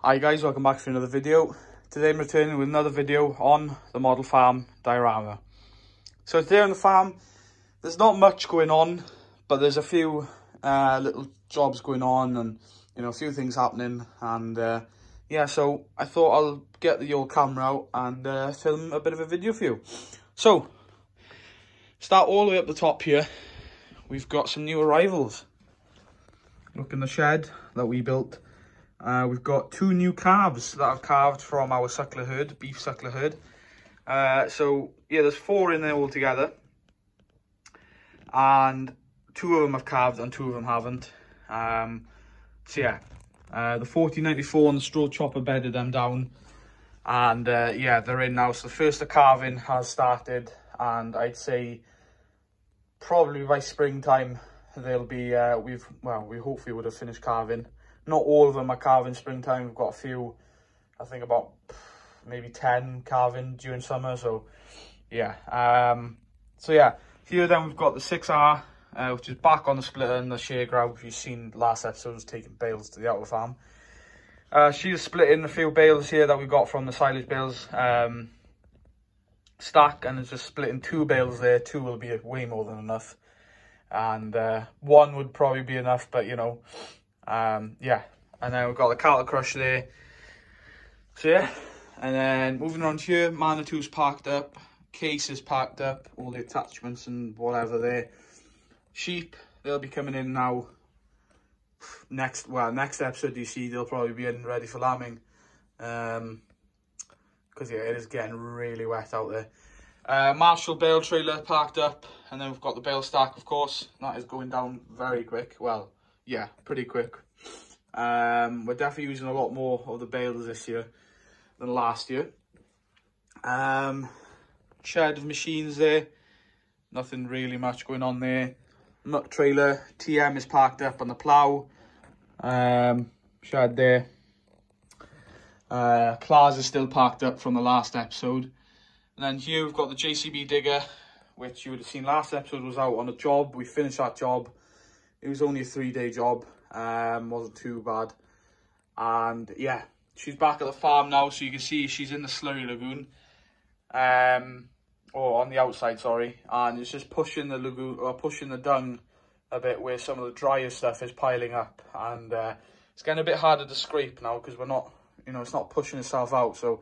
Hi guys, welcome back to another video. Today I'm returning with another video on the model farm diorama. So today on the farm, there's not much going on, but there's a few uh, little jobs going on and you know a few things happening and uh, yeah, so I thought I'll get the old camera out and uh, film a bit of a video for you. So, start all the way up the top here. We've got some new arrivals. Look in the shed that we built. Uh, we've got two new calves that I've calved from our suckler herd, beef suckler herd. Uh, so, yeah, there's four in there altogether. And two of them have calved and two of them haven't. Um, so, yeah, uh, the 1494 and the straw chopper bedded them down. And, uh, yeah, they're in now. So, the first of calving has started. And I'd say probably by springtime, they'll be, uh, we've, well, we hopefully would have finished calving not all of them are calving springtime. We've got a few, I think about maybe 10 calving during summer. So, yeah. Um, so, yeah. Here then we've got the 6R, uh, which is back on the splitter and the shear grab, which you've seen last episode was taking bales to the outer farm. Uh, she's splitting a few bales here that we got from the silage bales um, stack and it's just splitting two bales there. Two will be way more than enough. And uh, one would probably be enough, but you know, um, yeah, and then we've got the cattle crush there. So yeah, and then moving on here, Manitou's parked up, case is parked up, all the attachments and whatever there. Sheep, they'll be coming in now. Next, well, next episode you see, they'll probably be in ready for lambing. Um, because yeah, it is getting really wet out there. Uh, Marshall bale trailer parked up, and then we've got the bale stack, of course. That is going down very quick. Well, yeah, pretty quick. Um, we're definitely using a lot more of the bales this year than last year. Um, shed of machines there. Nothing really much going on there. Muck trailer. TM is parked up on the plough. Um, shed there. Uh, is still parked up from the last episode. And then here we've got the JCB digger, which you would have seen last episode was out on a job. We finished that job it was only a three day job, um, wasn't too bad. And yeah, she's back at the farm now, so you can see she's in the slurry lagoon. Um, or on the outside, sorry. And it's just pushing the lagoon, or pushing the dung a bit where some of the drier stuff is piling up. And uh, it's getting a bit harder to scrape now because we're not, you know, it's not pushing itself out. So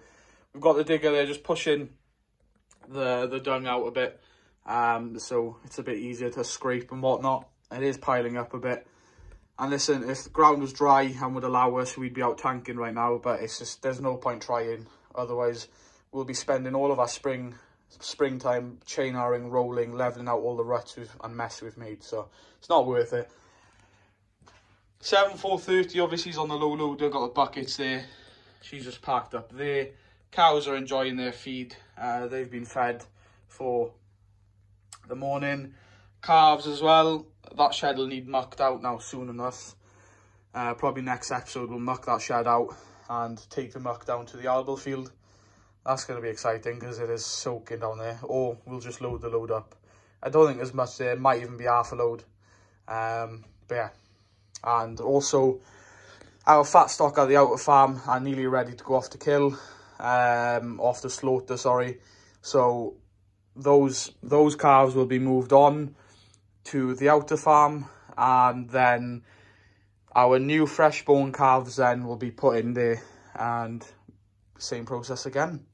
we've got the digger there just pushing the, the dung out a bit. Um, so it's a bit easier to scrape and whatnot. It is piling up a bit. And listen, if the ground was dry and would allow us, we'd be out tanking right now. But it's just, there's no point trying. Otherwise, we'll be spending all of our spring, springtime chain arring, rolling, levelling out all the ruts and mess we've made. So it's not worth it. 7430 obviously is on the low loader, got the buckets there. She's just parked up there. Cows are enjoying their feed. Uh, they've been fed for the morning. Calves as well that shed will need mucked out now soon enough. Uh, probably next episode we'll muck that shed out and take the muck down to the Albill field. That's going to be exciting because it is soaking down there. Or we'll just load the load up. I don't think there's much there. It might even be half a load. Um, but yeah. And also, our fat stock at the outer farm are nearly ready to go off to kill. Um, off the slaughter, sorry. So those those calves will be moved on to the outer farm and then our new fresh bone calves then will be put in there and same process again.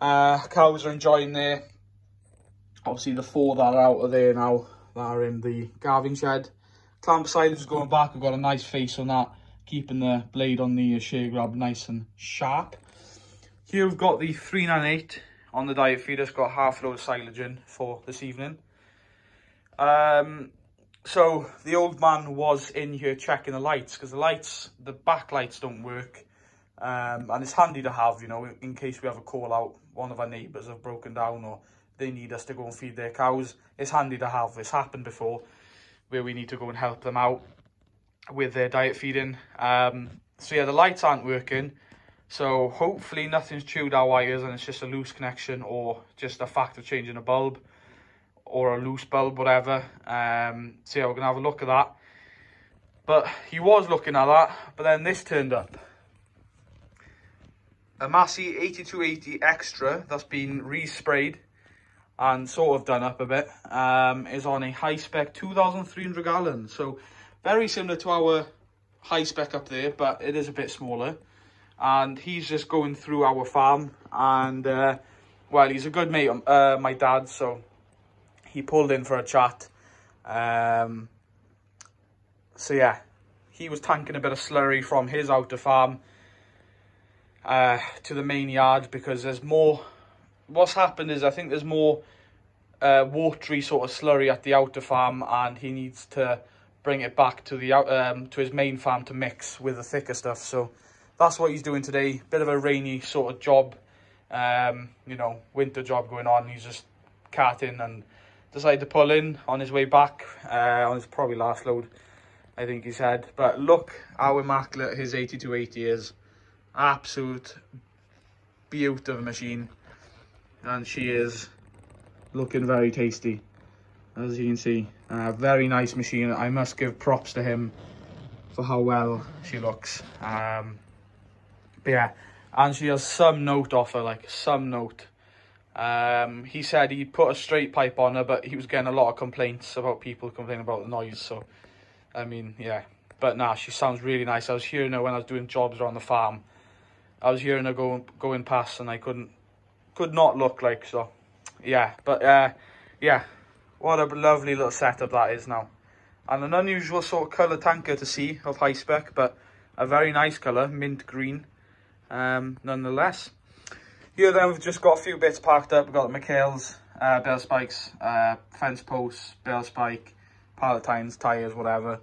Uh, cows are enjoying there. Obviously the four that are out of there now that are in the calving shed. Clamp silage is going back. We've got a nice face on that, keeping the blade on the shear grab nice and sharp. Here we've got the 398 on the diet feeder. It's got half a load of silage in for this evening. Um, so the old man was in here checking the lights because the lights, the back lights don't work. Um, and it's handy to have, you know, in case we have a call out, one of our neighbours have broken down or they need us to go and feed their cows. It's handy to have. It's happened before where we need to go and help them out with their diet feeding. Um, so yeah, the lights aren't working. So hopefully nothing's chewed our wires and it's just a loose connection or just a fact of changing a bulb or a loose bulb, whatever. Um, so yeah, we're going to have a look at that. But he was looking at that, but then this turned up. a Massey 8280 Extra that's been resprayed and sort of done up a bit um, is on a Hi-Spec 2,300 gallon. So very similar to our Hi-Spec up there, but it is a bit smaller. And he's just going through our farm and, uh, well, he's a good mate, uh, my dad, so he pulled in for a chat. Um, so yeah, he was tanking a bit of slurry from his outer farm uh, to the main yard because there's more. What's happened is I think there's more uh, watery sort of slurry at the outer farm, and he needs to bring it back to the um, to his main farm to mix with the thicker stuff. So that's what he's doing today. Bit of a rainy sort of job, um, you know, winter job going on. He's just carting and decided to pull in on his way back uh, on his probably last load. I think he said. But look how immaculate his 8280 is. Absolute beaut of a machine. And she is looking very tasty as you can see. Uh, very nice machine. I must give props to him for how well she looks. Um but yeah and she has some note off her like some note um he said he put a straight pipe on her but he was getting a lot of complaints about people complaining about the noise so i mean yeah. But nah she sounds really nice. I was hearing her when i was doing jobs around the farm. I was hearing her going going past and I couldn't could not look like so yeah. But uh yeah. What a lovely little setup that is now. And an unusual sort of colour tanker to see of Hi-Spec but a very nice colour mint green. Um nonetheless here then we've just got a few bits parked up we've got McHale's uh bale spikes uh fence posts bale spike palatines, tires whatever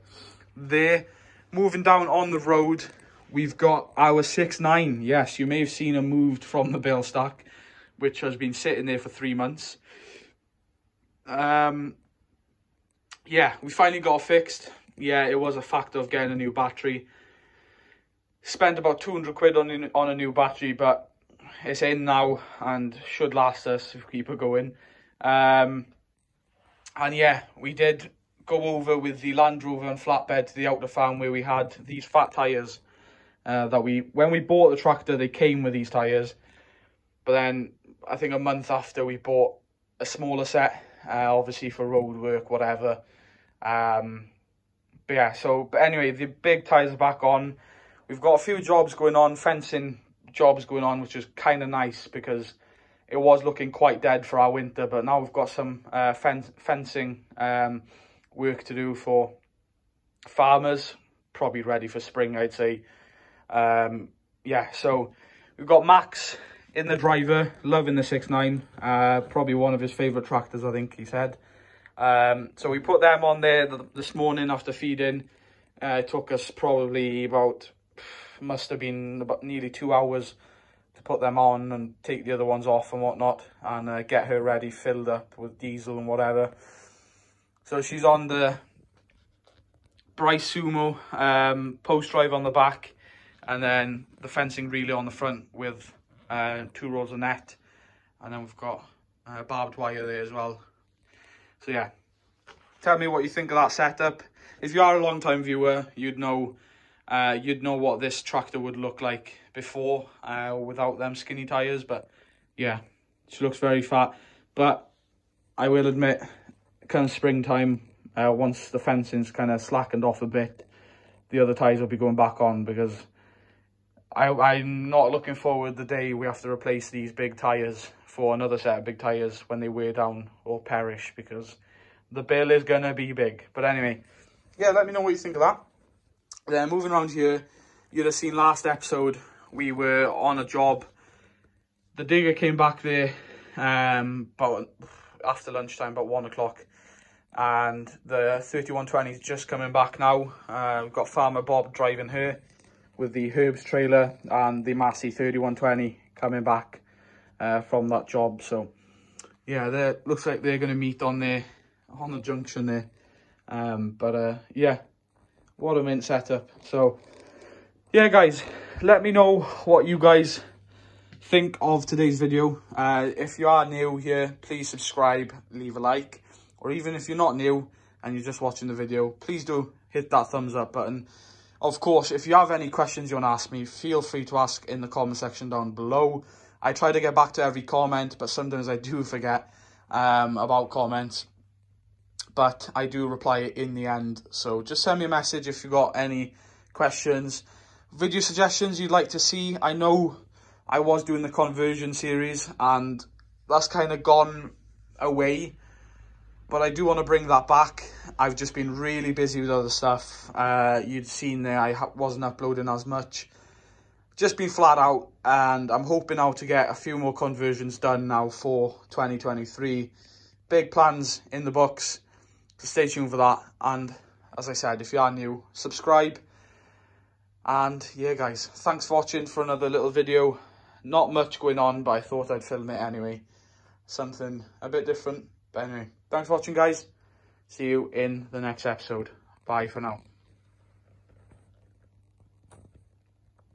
there moving down on the road we've got our 6.9. Yes, you may have seen her moved from the bale stack, which has been sitting there for three months. Um, yeah, we finally got fixed. Yeah, it was a factor of getting a new battery. Spent about 200 quid on, on a new battery, but it's in now and should last us if we keep it going. Um, and yeah, we did go over with the Land Rover and flatbed to the outer farm where we had these fat tyres uh, that we when we bought the tractor they came with these tires but then i think a month after we bought a smaller set uh, obviously for road work whatever. Um but yeah so but anyway the big tires are back on. We've got a few jobs going on fencing jobs going on which is kind of nice because it was looking quite dead for our winter but now we've got some uh fen fencing um work to do for farmers probably ready for spring i'd say um, yeah, so we've got Max in the driver, loving the 6.9, uh, probably one of his favourite tractors, I think he said. Um, so we put them on there this morning after feeding. Uh, it took us probably about, must have been about nearly two hours to put them on and take the other ones off and whatnot and uh, get her ready, filled up with diesel and whatever. So she's on the Bryce Sumo um, post drive on the back and then the fencing really on the front with uh, two rolls of net and then we've got uh, barbed wire there as well so yeah tell me what you think of that setup if you are a long time viewer you'd know uh, you'd know what this tractor would look like before uh, without them skinny tires but yeah she looks very fat but I will admit kind of springtime uh, once the fencing's kind of slackened off a bit the other tires will be going back on because I, I'm not looking forward the day we have to replace these big tyres for another set of big tyres when they wear down or perish because the bill is going to be big. But anyway, yeah, let me know what you think of that. Then moving around here, you'd have seen last episode, we were on a job. The digger came back there um, about after lunchtime, about one o'clock. And the 3120 is just coming back now. Uh, we've got Farmer Bob driving her with the Herbst trailer and the Massey 3120 coming back uh, from that job. So yeah, there looks like they're going to meet on there on the junction there. Um, but uh, yeah, what a mint setup. So yeah, guys, let me know what you guys think of today's video. Uh, if you are new here, please subscribe, leave a like, or even if you're not new and you're just watching the video, please do hit that thumbs up button Of course, if you have any questions you want to ask me, feel free to ask in the comment section down below. I try to get back to every comment, but sometimes I do forget um, about comments. But I do reply in the end. So just send me a message if you've got any questions. Video suggestions you'd like to see. I know I was doing the conversion series and that's kind of gone away but I do want to bring that back. I've just been really busy with other stuff. Uh, you'd seen there I wasn't uploading as much. Just been flat out and I'm hoping now to get a few more conversions done now for 2023. Big plans in the books, stay tuned for that. And as I said, if you are new, subscribe. And yeah guys, thanks for watching for another little video. Not much going on, but I thought I'd film it anyway. Something a bit different. But anyway, thanks for watching, guys. See you in the next episode. Bye for now.